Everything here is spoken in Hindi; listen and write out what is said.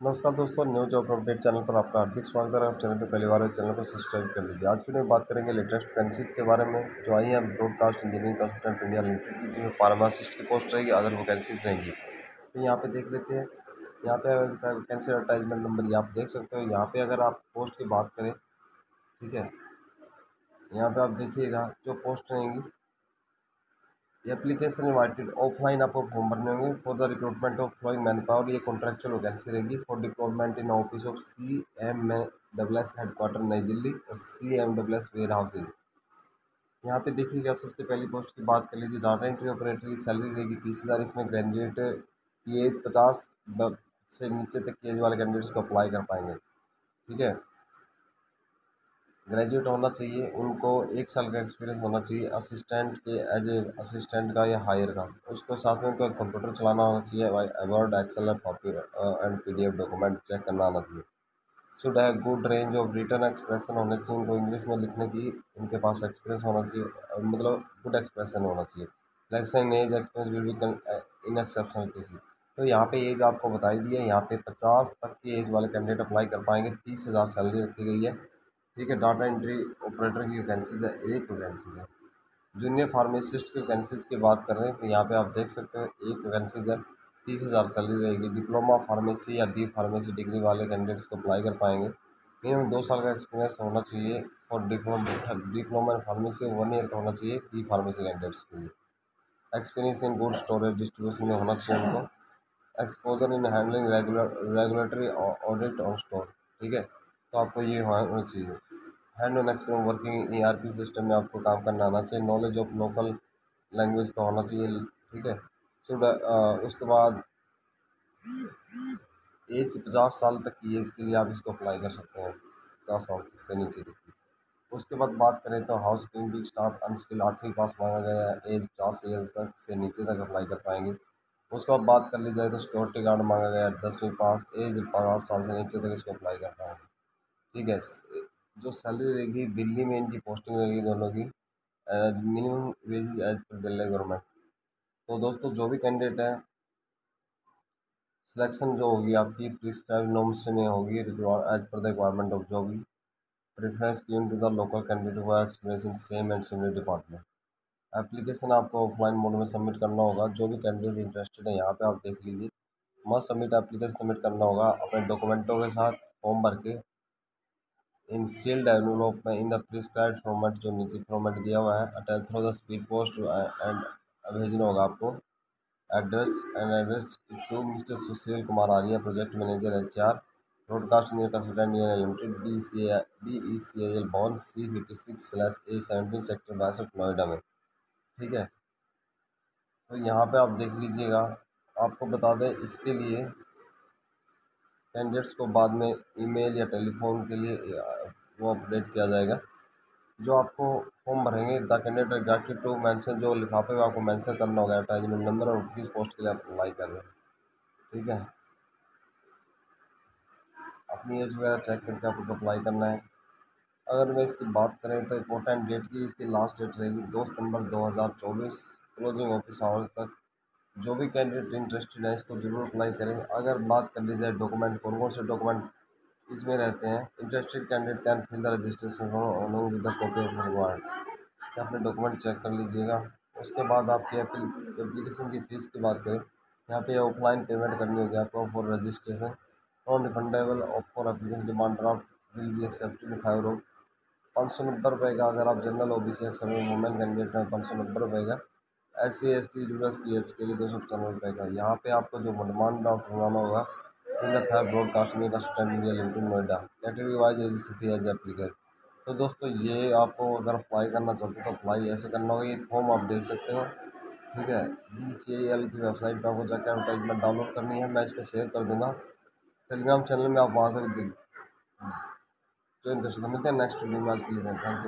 नमस्कार दोस्तों न्यू जॉब अपडेट चैनल पर आपका हार्दिक स्वागत है। आप चैनल पर पहली बार चैनल को सब्सक्राइब कर लीजिए। आज की में बात करेंगे लेटेस्ट वैकेंसीज के बारे में, जो आई है broadcast engineering consultant India limited जिसमें फार्मासिस्ट की पोस्ट रहेगी, अदर वैकेंसीज रहेंगी। तो यहाँ पे देख लेते हैं, यहाँ पे वैकेंसी एडवर्टाइजमेंट नंबर ये आप देख सकते हो। यहाँ पर अगर आप पोस्ट की बात करें, ठीक है, यहाँ पर आप देखिएगा, जो पोस्ट रहेंगी एप्लीकेशन इन्वाइटेड ऑफलाइन आपको फॉर्म भरने होंगे। For the recruitment of flowing man power ये कॉन्ट्रेक्चुअल वैकेंसी रहेगी। For deployment in office of C M double S headquarter Nai Delhi, और C M double S warehousing यहाँ पे देखिएगा, सबसे पहली पोस्ट की बात कर लीजिए। डाटा एंट्री ऑपरेटर की सैलरी रहेगी तीस हज़ार। इसमें ग्रेजुएट की एज पचास से नीचे तक की एज वाले कैंडिडेट्स को अप्लाई कर पाएँगे। ठीक है? ग्रेजुएट होना चाहिए, उनको एक साल का एक्सपीरियंस होना चाहिए असिस्टेंट के एज ए असिस्टेंट का या हायर का। उसको साथ में उनको कंप्यूटर चलाना होना चाहिए Word Excel and P D F document check करना आना चाहिए। शुड है good range of return expression होने चाहिए उनको इंग्लिश में लिखने की, उनके पास एक्सपीरियंस होना चाहिए मतलब गुड एक्सप्रेशन होना चाहिए। Relaxation age experience will be in exceptional cases तो यहाँ पे एज आपको बताई दी है यहाँ पे पचास तक की एज वाले कैंडिडेट अप्लाई कर पाएँगे, तीस हज़ार सैलरी रखी गई है। ठीक है डाटा एंट्री ऑपरेटर की वैकेंसीज है, एक वैकेंसीज है। जूनियर फार्मासिस्ट की वैकेंसीज की बात कर रहे हैं तो यहाँ पे आप देख सकते हो, एक वैकेंसीज है, तीस हज़ार सैलरी रहेगी। डिप्लोमा फार्मेसी या बी फार्मेसी डिग्री वाले कैंडिडेट्स को अप्लाई कर पाएँगे। मिनिमम दो साल का एक्सपीरियंस होना चाहिए और diploma diploma in pharmacy one year का होना चाहिए बी फार्मेसी कैंडिडेट्स के लिए। Experience in good storage distribution में होना चाहिए उनको। Exposure in handling regulatory audit और स्टोर ठीक है? तो आपको ये होना चाहिए। Hand on experience working E R P system में आपको काम करना आना चाहिए। नॉलेज ऑफ़ लोकल लैंग्वेज का होना चाहिए, ठीक है? शुड उसके बाद एज पचास साल तक की एज के लिए आप इसको अप्लाई कर सकते हैं। पचास साल से नीचे की। उसके बाद बात करें तो हाउस कीपिंग स्टाफ अनस्किल आठवीं पास मांगा गया है। एज पचास एज तक से नीचे तक अप्लाई कर पाएँगे। उसके बाद बात कर ली जाए तो सिक्योरिटी गार्ड मांगा गया है। दसवीं पास एज पचास साल से नीचे तक इसको अप्लाई कर पाएँगे। ठीक है? जो सैलरी रहेगी, दिल्ली में इनकी पोस्टिंग रहेगी दोनों की minimum wage as per Delhi government तो दोस्तों, जो भी कैंडिडेट है सिलेक्शन जो होगी आपकी प्रिस्क्राइब नॉर्म्स में होगी एज पर द रिक्वायरमेंट ऑफ़ जो भी preference given to the local candidate हुआ experience in same and similar department application आपको ऑफलाइन मोड में सबमिट करना होगा। जो भी कैंडिडेट इंटरेस्टेड है, यहाँ पे आप देख लीजिए। मस्ट सबमिट एप्लीकेशन सबमिट करना होगा अपने डॉक्यूमेंटों के साथ फॉर्म भर के। इन सील्ड एनवलप में इन द प्रिस्क्राइब फॉर्मेट जो नीचे फॉर्मेट दिया हुआ है attach through the speed post and भेजना होगा आपको। Address and address to mister Sushil Kumar Arya project manager H R broadcast India consultant India limited B C B E C L Bhawan C fifty six slash A seventeen sector बासठ नोएडा में। ठीक है? तो यहाँ पे आप देख लीजिएगा, आपको बता दें, इसके लिए कैंडिडेट्स को बाद में ईमेल या टेलीफोन के लिए वो अपडेट किया जाएगा। जो आपको फॉर्म भरेंगे the candidate directed to mention जो लिफाफे में आपको मेंशन करना होगा एडवर्टाइजमेंट नंबर और किस पोस्ट के लिए आप अप्लाई कर रहे हैं। ठीक है? अपनी एज वगैरह चेक करके आपको अप्लाई करना है। अगर मैं इसकी बात करें तो इम्पोर्टेंट डेट की, इसकी लास्ट डेट रहेगी दो सितंबर 2024 क्लोजिंग ऑफ़िस आवर्स तक। जो भी कैंडिडेट इंटरेस्टेड है, इसको ज़रूर अप्लाई करें। अगर बात कर ली जाए डॉक्यूमेंट कौन कौन से डॉक्यूमेंट इसमें रहते हैं interested candidate can fill the registration with the copy of required अपने डॉक्यूमेंट चेक कर लीजिएगा। उसके बाद आपकी एप्लीकेशन की फ़ीस की बात करें। यहाँ पे ऑफलाइन पेमेंट करनी होगी आपको for registration non refundable for application demand draft will be accepted five रो पाँच सौ नब्बे रुपये का अगर आप general O B C ex women candidate हैं, पाँच सौ नब्बे रुपये का। एस सी एस टी यूनिवर्स पी एच के लिए दो सौ पचानवे रुपये का। यहाँ पे आपको जो डिमांड ड्राफ्ट बनवाना होगा इन द ब्रॉडकास्टिंग का India limited Noida category wise registry as applicable तो दोस्तों, ये आपको अगर अप्लाई करना चाहते हो तो अप्लाई ऐसे करना होगा। ये फॉर्म आप देख सकते हो। ठीक है? बी सी एल की वेबसाइट पर आपको जाकर एडवर्टाइजमेंट डाउनलोड करनी है। मैं इसको शेयर कर दूँगा। टेलीग्राम चैनल में आप वहाँ से भी ज्वाइन कर सकते हैं। मिलते हैं नेक्स्ट वीडियो में। आज के लिए थैंक यू